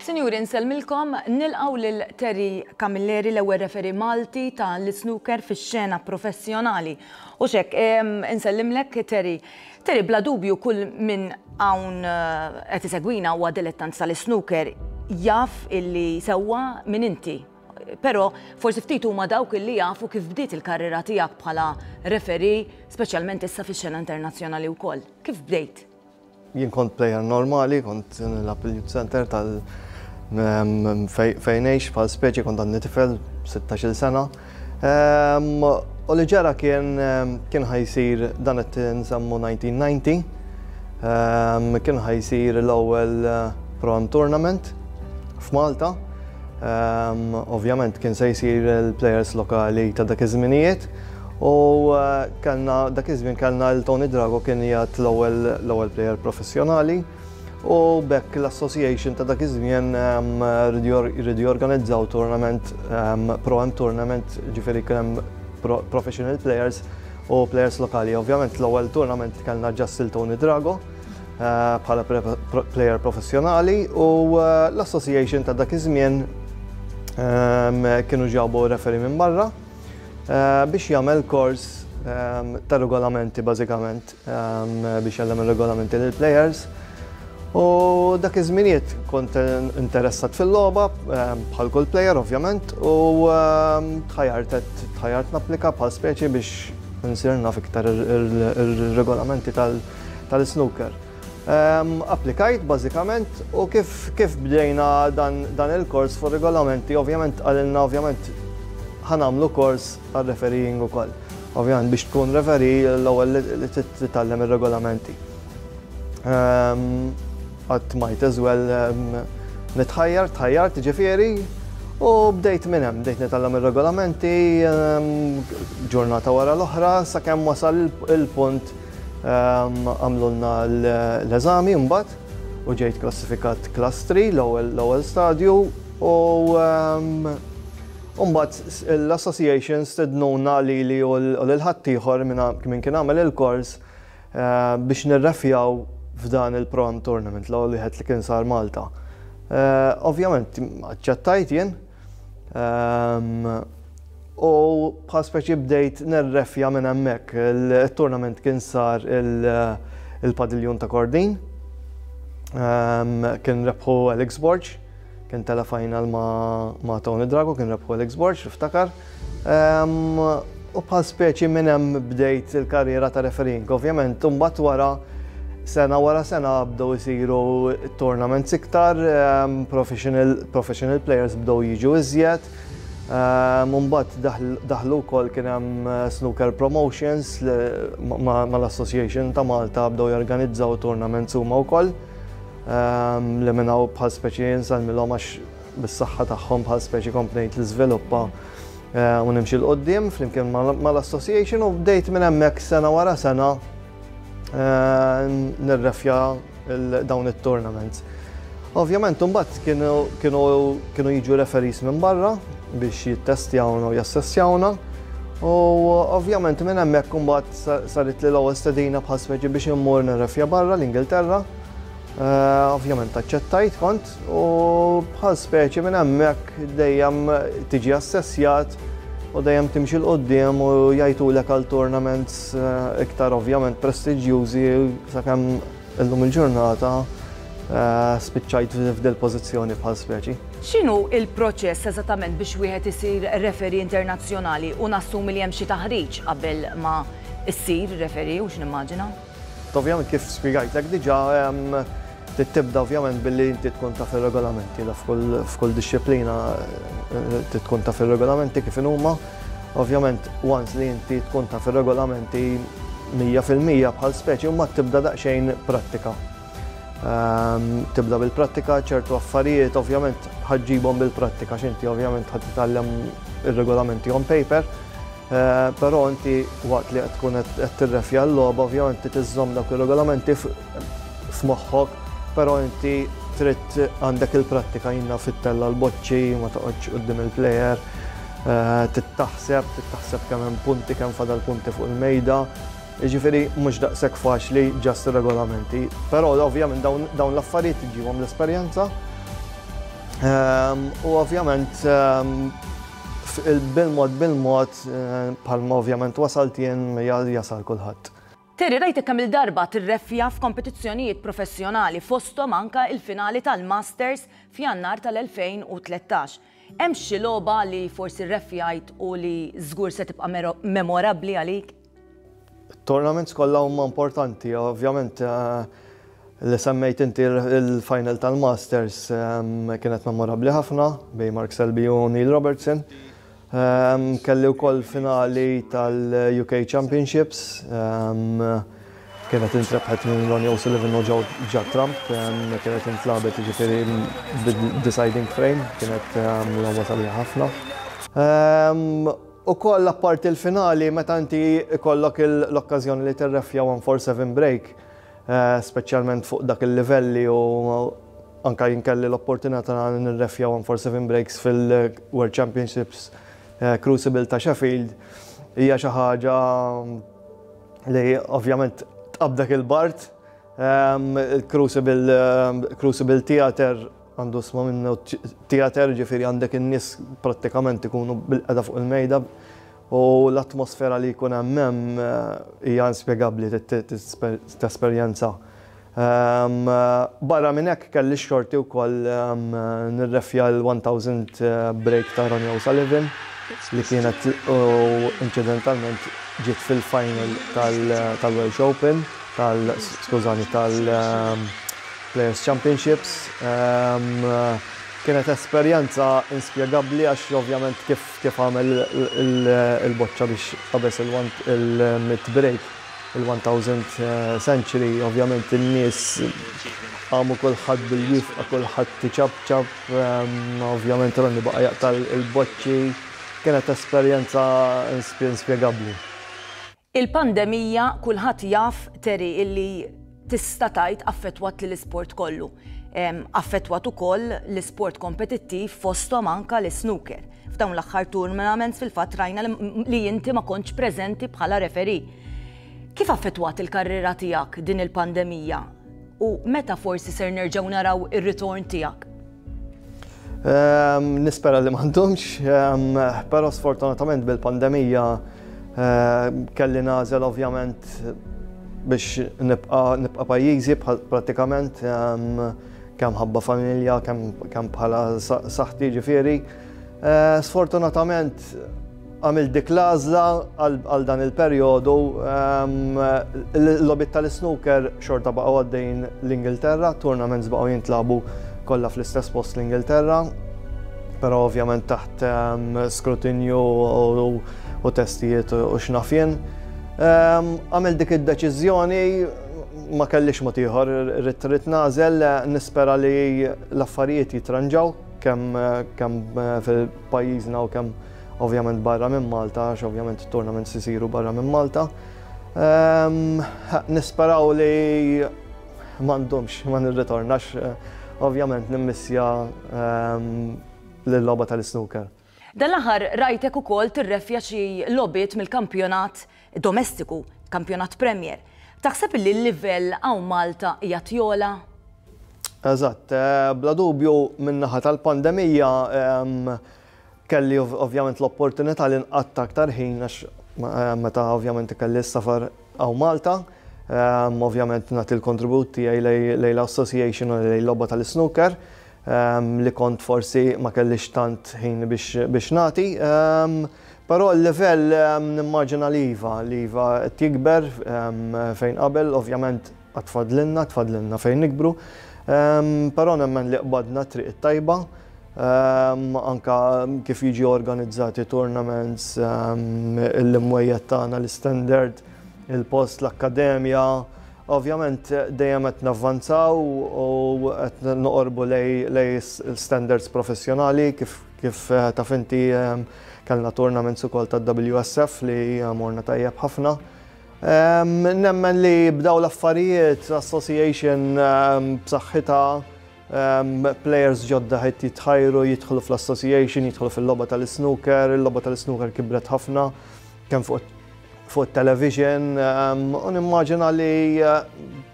Sinjuri, nsellmilkom nilqaw lil Terry Camilleri l-ewwel referi Malti ta' l-snooker fix-xena professjonali. U xek, nsellimlek Terry, Terry, bla dubju kull min hawn qed isegwina huwa dilettant tal-isnooker jaf illi sewwa min inti. Però forsi ftit huma dawk illi jafu kif bdiet il-karriera tiegħek bħala referee, speċjalment issa fix-xena internazzjonali wkoll. Kif bdejt? Jien kont plejer normali, kont nilgħab il-youth centre tal fejn ngħix bħal speċi kont għadni tifel, sittax-il sena. U li ġara kien kien ħajsir dan qed nsemmu 1990. Kien ħajsir l-ewwel prom tournament f'Malta. Ovvjament kien se jsir il-players lokali ta' dak iż-żminijiet. U kellna dak iż-żmien kellna l-Tony Drago kien jgħid l-ewwel player professjonali. u b'hekk l-association ta' dak iż-żmien jridu jorganizzaw tournament pro am tournament ġifieri kien hemm professional players u players lokali. Ovvjament l-ewwel tournament kellna ġast lil Tony Drago bħala player professjonali u l-association ta' dak iż-żmien kienu ġabu referee minn barra biex jagħmel kors ta' regolamenti bażikament. biex jgħallem ir-regolamenti lill-plejers u dak iż-żminijiet kont interessat fil-logħba bħal kull plejer ovvjament u tħajjart napplika bħal speċi biex insir naf iktar ir-regolamenti tal-isnooker. Applikajt bażikament u kif bdejna dan il-kors fuq regolamenti ovvjament qalilna ovvjament ħa nagħmlu kors Għal refereeing ukoll. Ovvjament biex tkun referee l-ewwel li titgħallem ir-regolamenti. Qatt might as well nitħajjar, tħajjart ġifieri u bdejt minn hemm, bdejt nitgħallem ir-regolamenti ġurnata wara l-oħra sakemm wasal il-punt għamlulna l-eżami mbagħad u ġejt klassifikat Class 3 l-ewwel stadju u U mbagħad l-association stednuna lili u lil ħaddieħor minn kien għamel il-kors biex nirrefjaw f'dan il-Pro-Am Tournament, l-ewwel wieħed li kien sar Malta. Ovvjament aċċettajt jien u bħal speċi bdejt nirrefja minn hemmhekk. Il-tournament kien sar il-Padiljun ta' Kordin. Kien rebħu Alex Borg. Kien tela' final ma' Tony Drago, kien rebħu Alex Borg, niftakar. U bħal speċi minn hemm bdejt il-karriera ta' refereeing. Ovvjament, imbagħad wara sena wara sena bdew isiru tournaments iktar, professional players bdew jiġu iżjed. Imbagħad daħlu wkoll kien hemm snooker promotions mal-Association ta' Malta bdew jorganizzaw tournaments huma wkoll. li minn hawn bħal speċi nsalmilhom għax bis-saħħa tagħhom bħal speċi komplejt l-iżviluppa u nimxi l-qoddim flimkien mal-association u bdejt minn hemmhekk sena wara sena nirrefja dawn it-tournaments. Ovvjament, imbagħad kienu jiġu referis minn barra biex jittestjawna u jassessjawna. U ovvjament minn hemmhekk imbagħad saritli l-ewwel stedina bħal speċi biex immur nirrefja barra l-Ingilterra. Ovvjament aċċettajt kont u bħal speċi minn hemmhekk dejjem tiġi assessjat u dejjem timxi l qudiem u jgħidulek għal tournaments eh, iktar ovvjament prestiġjużi sakemm illum il-ġurnata eh, spiċċajt f'dil pożizzjoni bħal speċi. X'inhu il-proċess eżattament biex wieħed isir referi internazzjonali u nassumi li hemm xi taħriġ qabel ma issir referi u x'nimmaġina? Ovvjament kif spjegajtlek diġà, trid tibda ovvjament billi inti tkun taf ir-regolamenti, taf f'kull dixxiplina trid tkun taf ir-regolamenti kif inhuma. Ovvjament once li inti tkun taf ir-regolamenti mija fil-mija bħal speċi imbagħad tibda daqsxejn prattika. Tibda bil-prattika, ċertu affarijiet ovvjament ħa ġġibhom bil-prattika għax inti ovvjament ħa titgħallem ir-regolamenti on paper, Però inti waqt li qed tkun qed tirrefja l-logħba ovvjament trid iżżomm dawk ir-regolamenti f'moħħok, però inti trid għandek il-prattika jiena naf ittella' l-boċċi, ma toqgħodx quddiem il-plejer, trid taħseb, trid taħseb kemm hemm punti, kemm fadal punti fuq il-mejda. Jiġifieri mhux daqshekk faċli just ir-regolamenti. Però ovvjament dawn l-affarijiet iġġibhom l-esperjenza u ovvjament Bil-mod bil-mod, bħalma ovvjament wasalt jien, jasal kulħadd. Terry rajtek kemm-il darba tirreffja f'kompetizzjonijiet professjonali fosthom anke l-finali tal-Masters f'Jannar tal-2013. Hemmx xi logħba li forsi rreffjajt u li żgur se tibqa' memorabbli għalik? Tournaments kollha huma importanti, ovvjament li semmejt inti il-final tal-Masters ehm, kienet memorabbli ħafna bej Mark Selby u Neil Robertson. Ehm, kelli wkoll finali tal-UK Championships, ehm, kienet intrebħet minn Ronnie O'Sullivan u Jack Trump, kienet intlabet ġifiri deciding frame, kienet l-għamwa tal ħafna. Ukoll apparti l-finali meta inti jkollok l-okkażjoni li tirreffja one four seven break, speċjalment fuq dak il-livelli u anke jien kelli l-opportunità li nirreffja one four seven breaks fil-World Championships Crucible ta' Sheffield, hija xi ħaġa li ovvjament tqabbdek il-bard. Il-Crucible Theatre. Għandu isma minnu theatre ġifieri għandek in-nies prattikament ikunu bil-qegħda fuq il-mejda u l-atmosfera li jkun hemm hemm hija inspjegabbli tesperjenza. Barra minn hekk kelli x-xorti wkoll nirreffja l-One Thousand Break ta' Ronnie O'Sullivan li kienet u inċidentalment ġiet fil-final tal-Welsh Open tal skużani tal Players Championships. Kienet esperjenza inspjegabbli għax ovvjament kif kif għamel il-boċċa biex qabeż il-mitt brejk, il-one thousand century, ovvjament in-nies qamu kulħadd bil-wifqa, kulħadd iċapċap, ovvjament Ronnie baqa' jaqta' l-boċċi. Kienet esperjenza inspjegabbli. Il-pandemija kulħadd jaf, Terry, illi tista' tgħid affettwat lill-isport kollu. Affettwat ukoll l-isport kompetittiv fosthom anke l-isnooker. F'dawn l-aħħar tournaments fil-fatt rajna li inti ma kontx preżenti bħala referee. Kif affettwat il-karriera tiegħek din il-pandemija u meta forsi ser nerġgħu naraw ir-ritorn tiegħek? Ehm, nispera li m'għandhomx, ehm, però sfortunatament bil-pandemija ehm, kelli nażel ovvjament biex nibqa' pajjiżi pratikament kemm ħabba familja, kemm bħala saħti ġifieri. Sfortunatament Għamilt dik l-għażla għal dan il-perjodu. Il-logħbiet tal-isnooker xorta baqgħu għaddejjin l-Ingilterra, tournaments baqgħu jintlagħbu kollha fl-istess post l-Ingilterra, però ovvjament taħt skrutinju u testijiet u x'naf jien. Għamilt dik id-deċiżjoni, ma kellix mod ieħor, irrid nagħżel, nispera li l-affarijiet jitranġaw kemm fil- pajjiżna u kemm ovvjament barra minn Malta, għax ovvjament tournaments isiru barra minn Malta. Ehm, nisperaw li m'għandhomx ma nirritornax ovvjament nimmissja ehm, l-logħba tal-snooker. Dan l-aħħar rajtek ukoll tirrefja xi logħbiet mill-kampjonat Domestiku, Kampjonat Premier, Taħseb li l-livell hawn Malta qiegħed jogħla? Eżatt, bla dubju min-naħa tal-pandemija kelli ovvjament l-opportunità li nqatta' aktar ħin għax meta ovvjament ikelli s-safar hawn Malta, ovvjament nagħti l-kontribut tiegħi lejn l-association u lejn logħba tal-isnooker li kont forsi ma kellix tant ħin biex nagħti. Però l-livell nimmaġina li iva, li iva qed jikber fejn qabel, ovvjament għad tfadlilna, tfadlilna fejn nikbru, però nemmen li qbadna t-triq it-tajba, anke kif jiġi organizzati tournaments, l-imwejjed tagħna, l-istandard, il-post, l-akkademja, ovvjament dejjem qed navvanzaw u qed noqorbu lejn standards professjonali kif Kif taf inti kellna tournaments ukoll tad-WSF li morna tajjeb ħafna. Nemmen li b'daw l-affarijiet association b'saħħitha players ġodda ħed jitħajru jidħlu fl-association, jidħlu fil-logħba tal-isnooker, il-logħba tal-isnooker kibret ħafna kemm fuq fuq it-television u nimmaġina li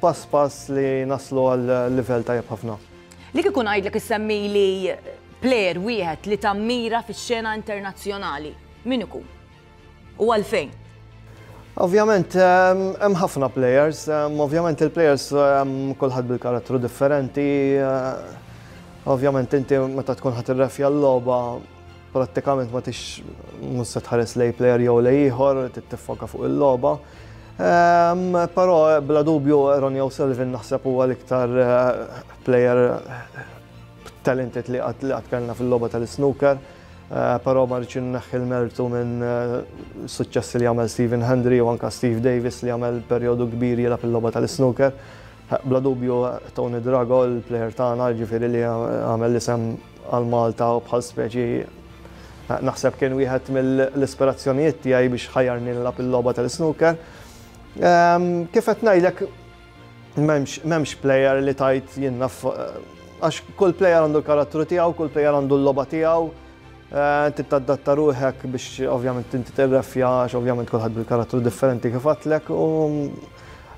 pass pass li naslu għal livell tajjeb ħafna. Li kieku ngħidlek issemmili plejer wieħed li tammira fix-xena internazzjonali, min ikun? U għalfejn? Ovvjament, hemm ħafna plejers, ovvjament il-plejers kulħadd bil-karattru differenti. Ovvjament inti meta tkun ħadd irrefja l-logħba Prattikament ma tix mhux se tħares lej plejer jew lej ieħor, trid tiffoka fuq il-logħba. Ehm, però bla dubju Ronnie O'Sullivan naħseb huwa l-iktar eh, plejer talented li qatt li qatt kellna fil-logħba tal-snooker. Eh, però ma rridx inneħħi l-mertu minn eh, suċċess li għamel Stephen Hendry u anka Steve Davis li għamel perjodu kbir jilgħab il-logħba tal-snooker. Bla dubju Tony Drago, l-plejer tagħna, ġifieri li għamel l-isem għal Malta u bħal speċi naħseb kien wieħed mill-ispirazzjonijiet tiegħi biex ħajarni nilgħab il-logħba tal-snooker. Ehm, kif qed ngħidlek m'hemmx plejer li tajt jien naf għax kull plejer għandu l-karattru tiegħu, kull plejer għandu l-logħba tiegħu. Eh, inti taddatta ruħek biex ovvjament inti tirrefja għax ovvjament kulħadd bil-karattru differenti kif għatlek u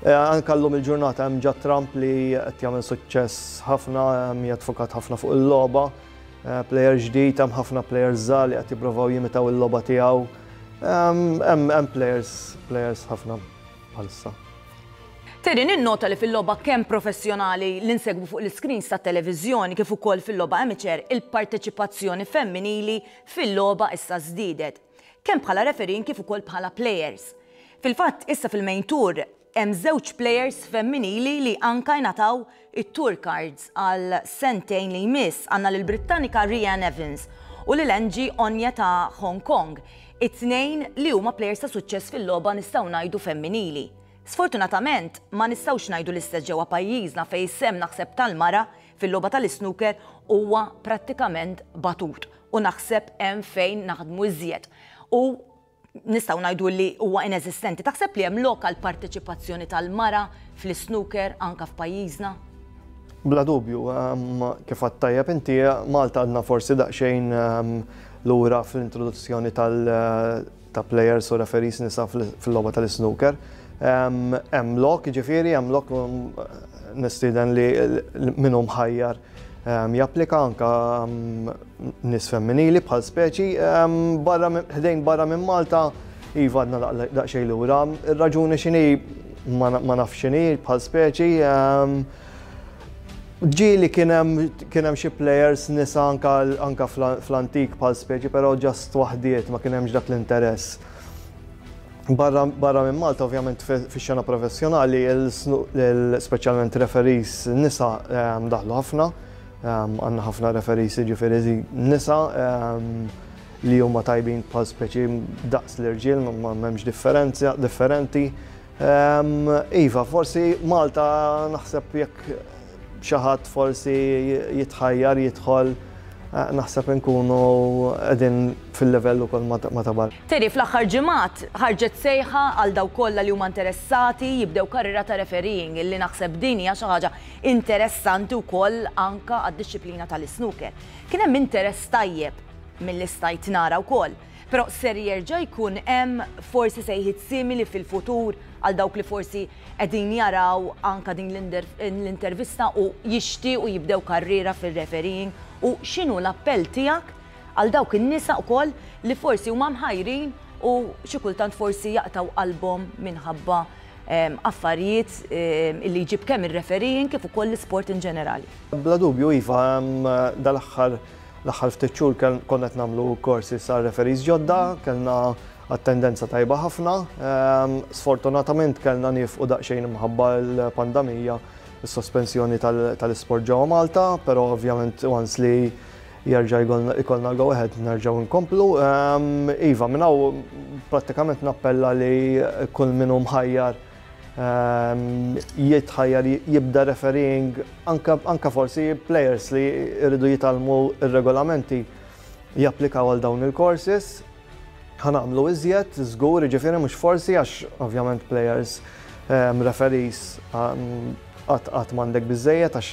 Anke llum il-ġurnata hemm ġa Trump li qed jagħmel suċċess ħafna, qiegħed fokat ħafna fuq il-logħba. Plejer ġdid, hemm ħafna plejers żgħar li qed jipprovaw jimitaw il-logħba tiegħu. Hemm plejers, plejers ħafna bħalissa. Terry, ninnota li fil-logħba kemm professjonali li nsegwu fuq l-iscreens tat-televiżjoni kif ukoll fil-logħba amateur, il-parteċipazzjoni femminili fil-logħba issa żdiedet. kemm bħala referin kif ukoll bħala plejers. Fil-fatt issa fil-main tour hemm żewġ plejers femminili li anka jngħataw it-tour cards għal sentejn li jmiss, għandna lill-Brittanika Rhian Evans u lil Angie Onye ta' Hong Kong, it-tnejn li huma plejers ta' suċċess fil-logħba nistgħu ngħidu femminili. Sfortunatament ma nistgħux ngħidu l-istess ġewwa pajjiżna fejn is-sehem naħseb tal-mara fil-logħba tal-isnooker huwa prattikament batut. u naħseb hemm fejn naħdmu iżjed u nistgħu ngħidu li huwa ineżistenti. Taħseb li hemm lok għal parteċipazzjoni tal-mara fl-isnooker anke f'pajjiżna? Bla dubju, ehm, kif għad tajjeb inti Malta għadna forsi daqsxejn ehm, lura fl-introduzzjoni tal- ta' players u referees nisa fil-logħba tal-snooker. Hemm lok, ġifieri, hemm lok nistieden li min hu mħajjar japplika anka nis femminili bħal speċi barra ħdejn barra minn Malta iva għadna daqsxejn lura. Ir-raġuni x'inhi ma nafx x'inhi bħal speċi Ġieli kien hemm xi plejers nisa anke fl-antik bħal speċi, però ġast waħdiet ma kien hemmx dak l-interess. Barra minn Malta, ovvjament fix-xena professjonali, speċjalment referees nisa daħlu ħafna, għandna ħafna referees jiġifieri nisa li huma tajbin bħal speċi daqs l-irġiel, m'hemmx differenzi. Iva, forsi Malta naħseb jekk xi ħadd forsi jitħajjar jidħol Eh, naħseb nkunu qegħdin fil-level ukoll ma tabar. Teri fl-aħħar ġimgħat ħarġet sejħa għal daw kollha li huma interessati jibdew karriera ta' refereeing li naħseb din hija xi ħaġa interessanti wkoll anka għad-dixxiplina tal-isnuker. Kien hemm interess tajjeb mill-istajt nara wkoll. Però ser jerġa' jkun hemm forsi sejħiet simili fil-futur għal dawk li forsi qegħdin jaraw anke din l-intervista u jixtiequ jibdew karriera fir-refereeing u x'inhu l-appell tiegħek għal dawk in-nisa wkoll li forsi huma mħajrin u xi kultant forsi jaqtgħu qalbhom minħabba affarijiet li jġib kemm ir-refereeing kif ukoll l-isport in ġenerali. Bla dubju iva, dal-aħħar L-aħħar ftit xhur konna qed nagħmlu korsi sa' referees ġodda, kellna attendenza tajba ħafna. Sfortunatament kellna niefqu daqsxejn imħabba l-pandamija, is-sospensjoni tal-isport ġewwa Malta, pero' ovvjament once li jerġa' jkollna go ahead nerġgħu nkomplu. Iva, minn hawn prattikament nappella li kull min hu mħajjar jitħajjar jibda refereeing anke forsi players li jridu jitgħallmu r-regolamenti japplikaw għal dawn il-courses. Ħa nagħmlu iżjed, żgur, jiġifieri mhux forsi għax ovvjament players referees qatt m'għandek biżżejjed għax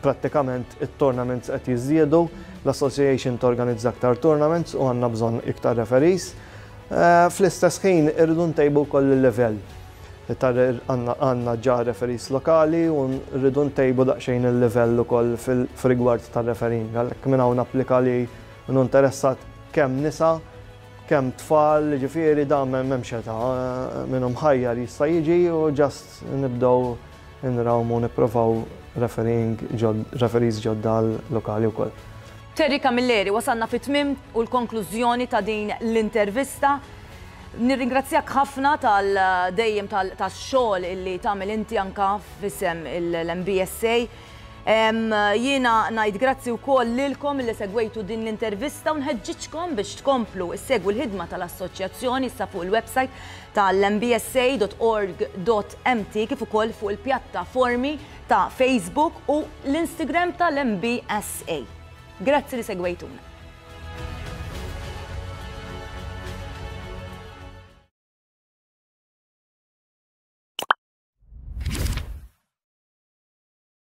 prattikament it-tournaments qed jiżdiedu, l-association torganizza aktar tournaments u għandna bżonn iktar referees. Fl-istess ħin irridu ntejbu wkoll il-livell ta' għandna ġa referees lokali u rridu ntejbu daqsxejn il-livell ukoll fir-rigward tar-refereeing. Għalhekk minn hawn napplika li hu interessat kemm nisa, kemm tfal, jiġifieri dan m'hemmx età, min hu mħajjar jista' jiġi u just nibdew inrawmu nipprovaw refereeing referees ġodda għal lokali wkoll. Terry Camilleri, wasalna fit-tmiem u l-konklużjoni ta' din l-intervista. Nirringrazzjak ħafna tal dejjem tax-xogħol illi tagħmel inti anke f'isem l-MBSA. Jiena ngħid grazzi wkoll lilkom illi segwejtu din l-intervista u nħeġġiġkom biex tkomplu ssegwu l-ħidma tal-Assoċjazzjoni issa fuq il-website tal-mbsa.org.mt kif ukoll fuq il-pjattaformi ta' Facebook u l-Instagram tal-MBSA. Grazzi li segwejtuna.